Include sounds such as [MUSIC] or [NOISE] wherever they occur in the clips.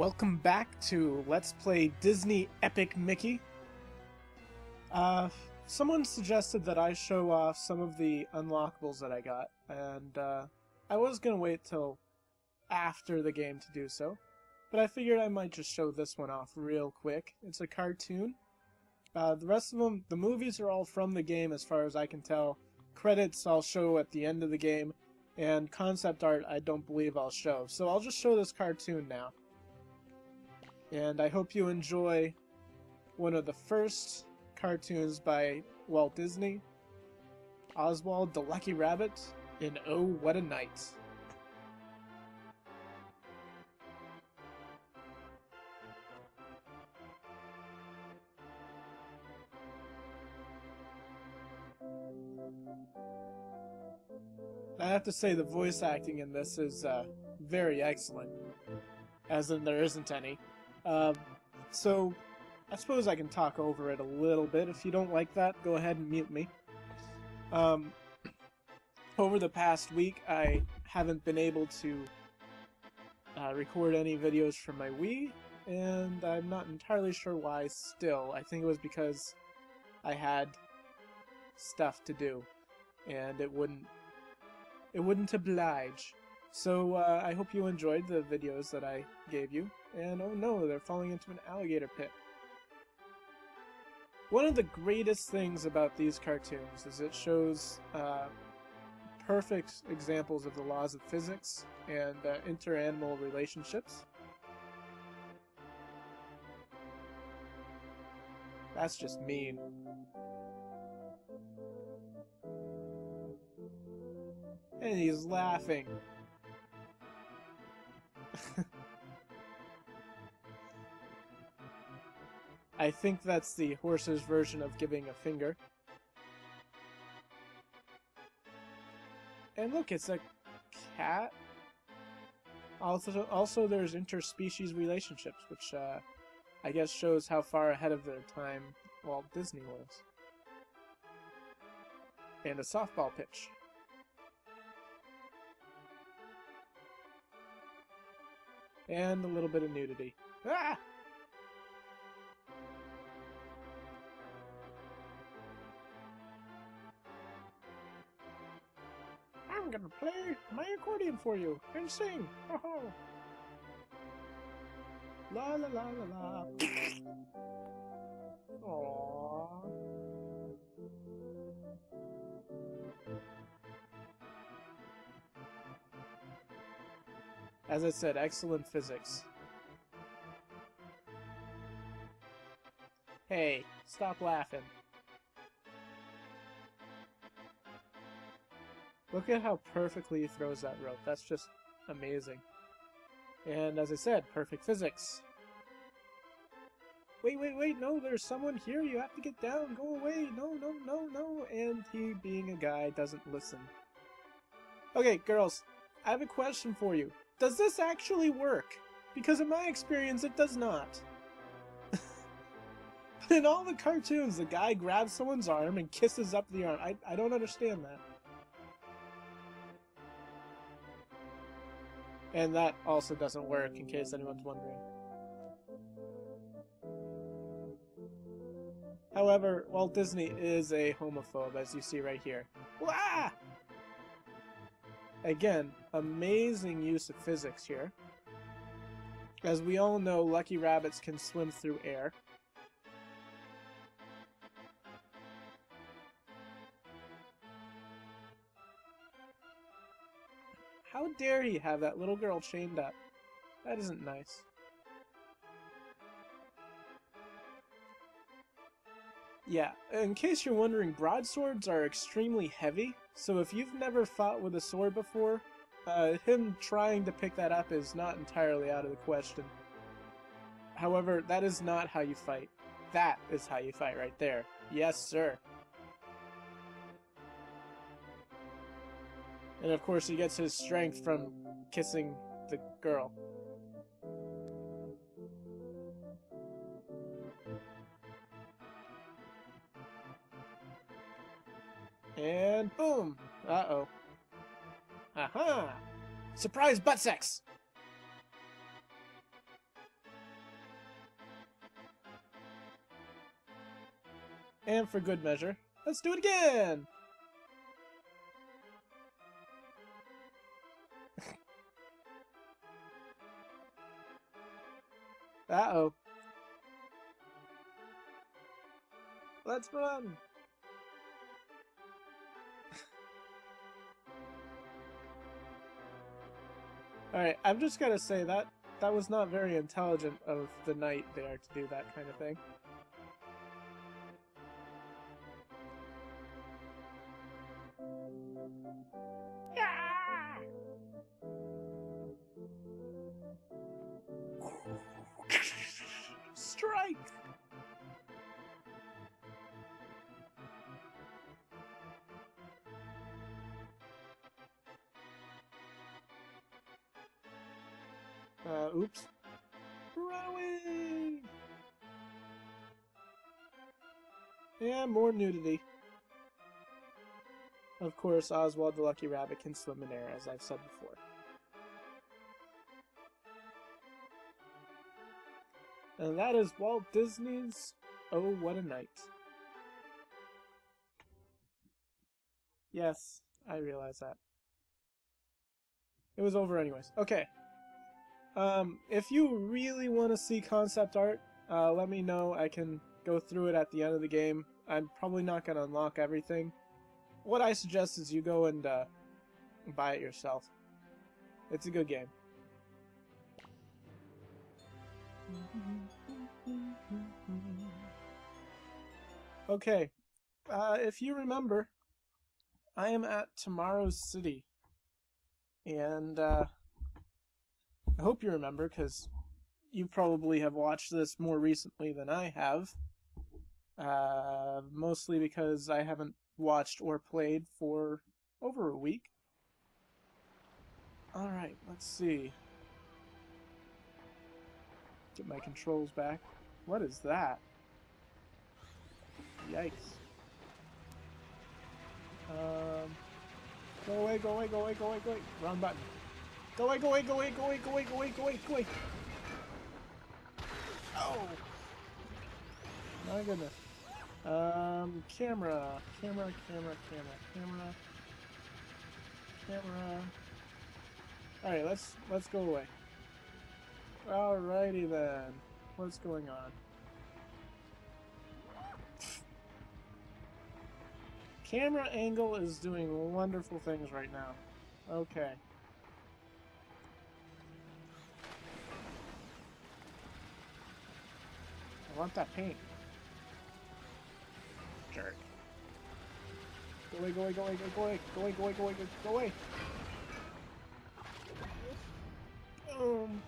Welcome back to Let's Play Disney Epic Mickey. Uh, someone suggested that I show off some of the unlockables that I got, and uh, I was gonna wait till after the game to do so, but I figured I might just show this one off real quick. It's a cartoon. Uh, the rest of them, the movies are all from the game as far as I can tell. Credits I'll show at the end of the game, and concept art I don't believe I'll show. So I'll just show this cartoon now. And I hope you enjoy one of the first cartoons by Walt Disney, Oswald the Lucky Rabbit, in Oh What a Knight. I have to say the voice acting in this is uh, very excellent, as in there isn't any. Um, so, I suppose I can talk over it a little bit. If you don't like that, go ahead and mute me. Um, over the past week, I haven't been able to uh, record any videos from my Wii, and I'm not entirely sure why still. I think it was because I had stuff to do, and it wouldn't it wouldn't oblige. So uh, I hope you enjoyed the videos that I gave you. And oh no, they're falling into an alligator pit. One of the greatest things about these cartoons is it shows uh, perfect examples of the laws of physics and uh, inter-animal relationships. That's just mean. And he's laughing. [LAUGHS] I think that's the horse's version of giving a finger. And look, it's a cat. Also, also there's interspecies relationships, which uh, I guess shows how far ahead of their time Walt Disney was. And a softball pitch. And a little bit of nudity. Ah! I'm gonna play my accordion for you and sing. Oh, La la la la la. [LAUGHS] Aww. As I said, excellent physics. Hey, stop laughing. Look at how perfectly he throws that rope. That's just amazing. And as I said, perfect physics. Wait, wait, wait, no, there's someone here. You have to get down. Go away. No, no, no, no. And he, being a guy, doesn't listen. Okay, girls, I have a question for you. Does this actually work? Because in my experience, it does not. [LAUGHS] in all the cartoons, the guy grabs someone's arm and kisses up the arm. I, I don't understand that. And that also doesn't work, in case anyone's wondering. However, Walt Disney is a homophobe, as you see right here. Wah! Again, amazing use of physics here. As we all know, lucky rabbits can swim through air. How dare he have that little girl chained up? That isn't nice. Yeah, in case you're wondering, broadswords are extremely heavy, so if you've never fought with a sword before, uh, him trying to pick that up is not entirely out of the question. However, that is not how you fight. That is how you fight right there. Yes, sir. And of course, he gets his strength from kissing the girl. And boom! Uh-oh. Aha! Surprise butt sex! And for good measure, let's do it again! [LAUGHS] Uh-oh. That's on. Alright, I'm just gonna say that that was not very intelligent of the knight there to do that kind of thing. [LAUGHS] Strike! Uh, oops. Run away! Yeah, more nudity. Of course, Oswald the Lucky Rabbit can swim in air, as I've said before. And that is Walt Disney's Oh, What a Knight. Yes, I realize that. It was over anyways. Okay. Um, if you really want to see concept art, uh, let me know. I can go through it at the end of the game. I'm probably not going to unlock everything. What I suggest is you go and uh, buy it yourself. It's a good game. Okay, uh, if you remember, I am at Tomorrow's City. And, uh, I hope you remember, because you probably have watched this more recently than I have. Uh, mostly because I haven't watched or played for over a week. Alright, let's see. Get my controls back. What is that? Yikes. Um, go away, go away, go away, go away, go away. Wrong button. Go away, go away, go away, go away, go away, go away, go away, go away. Oh! My goodness. Um, camera, camera, camera, camera, camera, camera. All right, let's let's go away. Alrighty then. What's going on? Camera angle is doing wonderful things right now. Okay. Want that paint. Jerk. Go away, go away, go away, go away, go away, go away, go away, go away. Boom.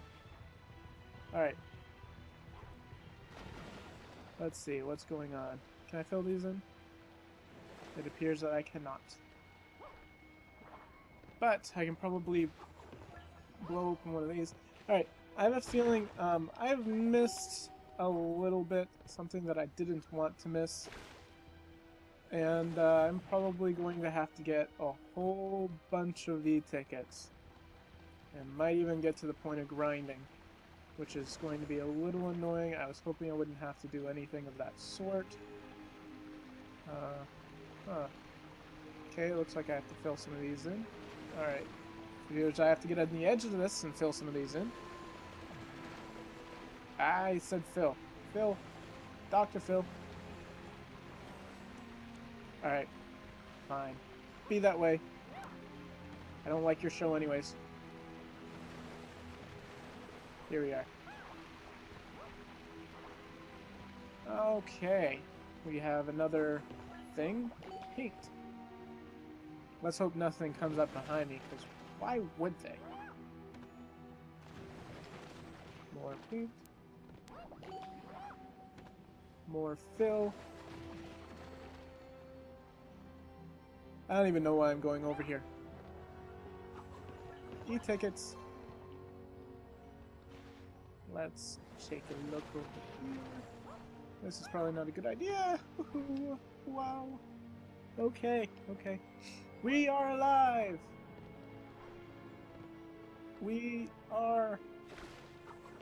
Alright. Let's see, what's going on? Can I fill these in? It appears that I cannot. But I can probably blow open one of these. Alright, I have a feeling um, I've missed a little bit, something that I didn't want to miss. And uh, I'm probably going to have to get a whole bunch of the tickets. And might even get to the point of grinding, which is going to be a little annoying. I was hoping I wouldn't have to do anything of that sort. Uh, huh. Okay, looks like I have to fill some of these in. Alright. I have to get on the edge of this and fill some of these in. Ah, I said Phil. Phil. Dr. Phil. Alright. Fine. Be that way. I don't like your show anyways. Here we are. Okay. We have another thing. Paint. Let's hope nothing comes up behind me, because why would they? More paint. More fill. I don't even know why I'm going over here. E-tickets. Let's take a look over here. This is probably not a good idea. wow. Okay, okay. We are alive! We are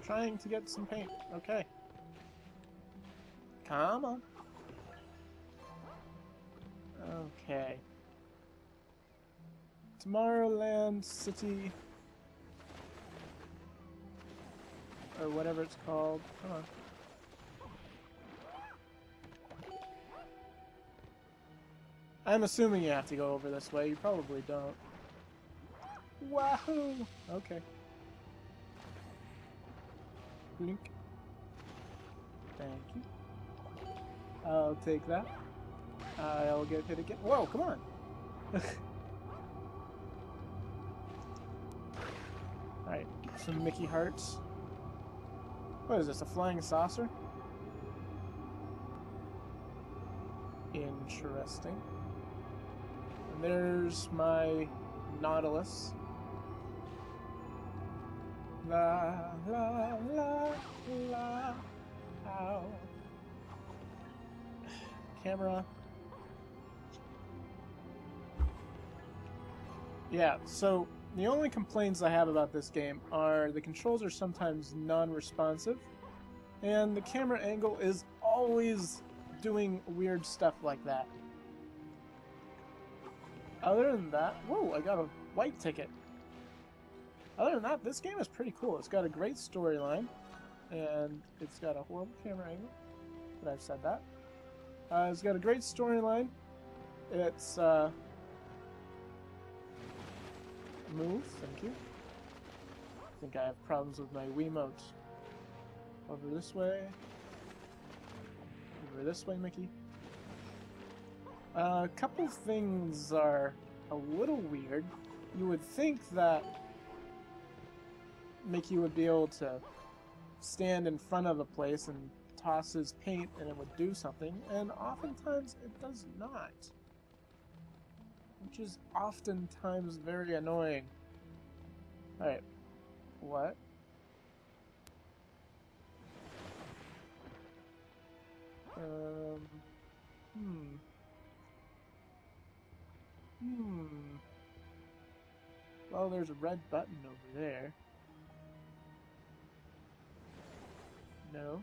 trying to get some paint. Okay. Come on. Okay. Tomorrowland City. Or whatever it's called. Come on. I'm assuming you have to go over this way. You probably don't. Wahoo! Okay. Blink. I'll take that. I'll get hit again. Whoa, come on! [LAUGHS] Alright, some Mickey hearts. What is this, a flying saucer? Interesting. And there's my Nautilus. La la la la. Ow. Camera. Yeah, so the only complaints I have about this game are the controls are sometimes non-responsive, and the camera angle is always doing weird stuff like that. Other than that, whoa, I got a white ticket. Other than that, this game is pretty cool. It's got a great storyline, and it's got a horrible camera angle, but I've said that. Uh, it's got a great storyline. It's, uh... Move, thank you. I think I have problems with my Wiimote. Over this way. Over this way, Mickey. Uh, a couple things are a little weird. You would think that Mickey would be able to stand in front of a place and toss his paint and it would do something, and oftentimes it does not. Which is oftentimes very annoying. Alright. What? Um. Hmm. Hmm. Well, there's a red button over there. No.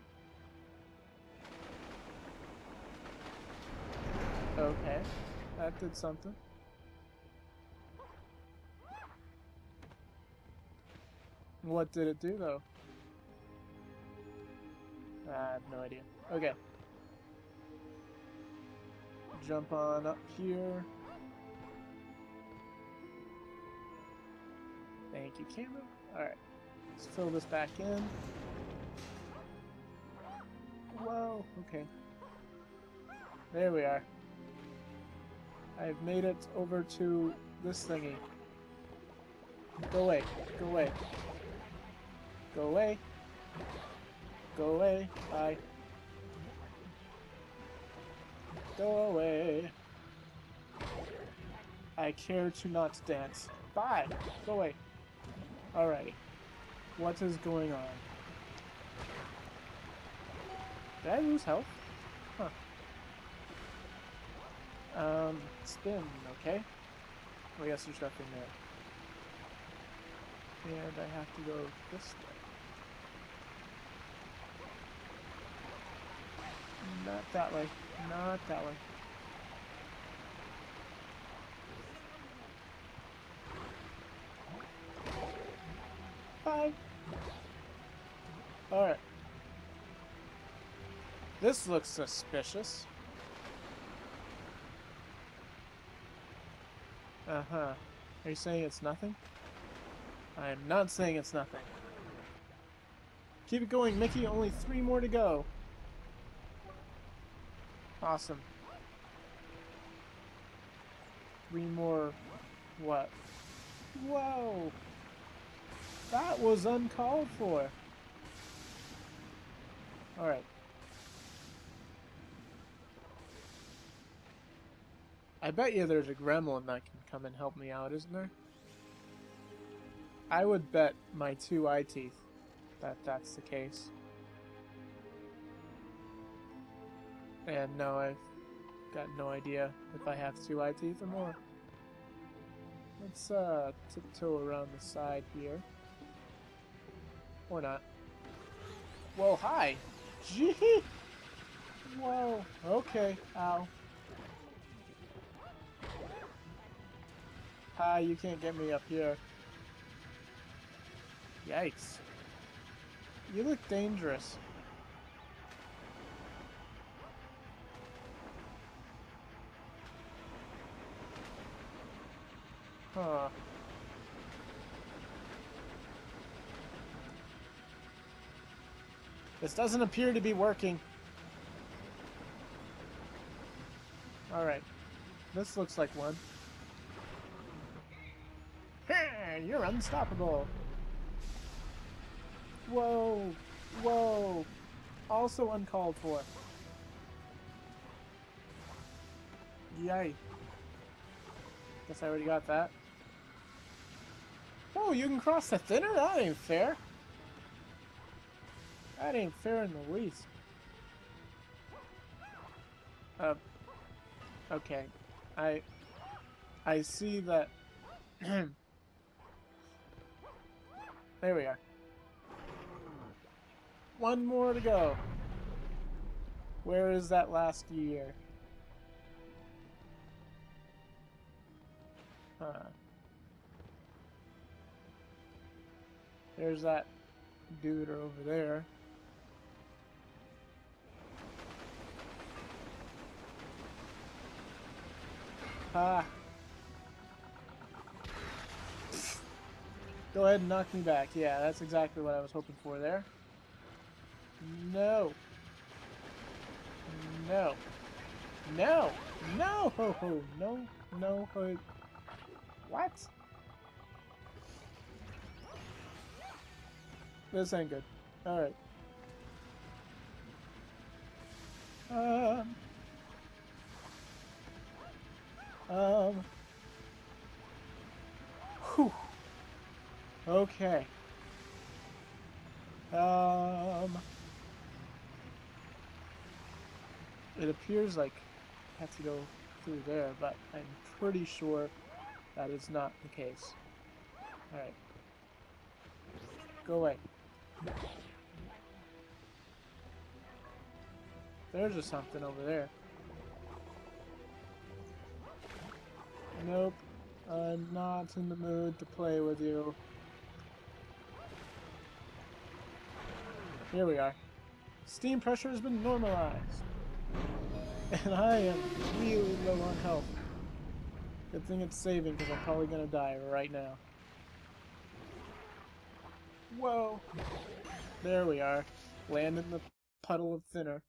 Okay. That did something. What did it do, though? I have no idea. Okay. Jump on up here. Thank you, camera. Alright. Let's fill this back in. Whoa, okay. There we are. I've made it over to this thingy. Go away. Go away. Go away. Go away. Bye. Go away. I care to not dance. Bye. Go away. Alrighty. What is going on? Did I lose health? Huh. Um, spin, okay. Oh yes, there's nothing there. And I have to go this way. Not that way. Not that way. Bye. Alright. This looks suspicious. Uh-huh. Are you saying it's nothing? I am not saying it's nothing. Keep it going, Mickey. Only three more to go. Awesome. Three more... What? Whoa! That was uncalled for. Alright. I bet you there's a gremlin that can come and help me out, isn't there? I would bet my two eye teeth that that's the case. And no, I've got no idea if I have two eye teeth or more. Let's uh, tiptoe around the side here. Or not. Whoa, hi! [LAUGHS] Gee! Whoa, okay, ow. Ah, you can't get me up here. Yikes. You look dangerous. Huh. This doesn't appear to be working. Alright. This looks like one. You're unstoppable. Whoa. Whoa. Also uncalled for. Yay. Guess I already got that. Oh, you can cross the thinner? That ain't fair. That ain't fair in the least. Uh, okay. I, I see that... [CLEARS THROAT] there we are. One more to go. Where is that last year? Huh. There's that dude over there. Ah. Go ahead and knock me back. Yeah, that's exactly what I was hoping for there. No. No. No. No. Ho. No. No. What? This ain't good. Alright. Um. Um. Okay. Um. It appears like I have to go through there, but I'm pretty sure that is not the case. Alright. Go away. There's just something over there. Nope. I'm not in the mood to play with you. Here we are. Steam pressure has been normalized. And I am really low on health. Good thing it's saving because I'm probably going to die right now. Whoa! There we are. Land in the puddle of thinner.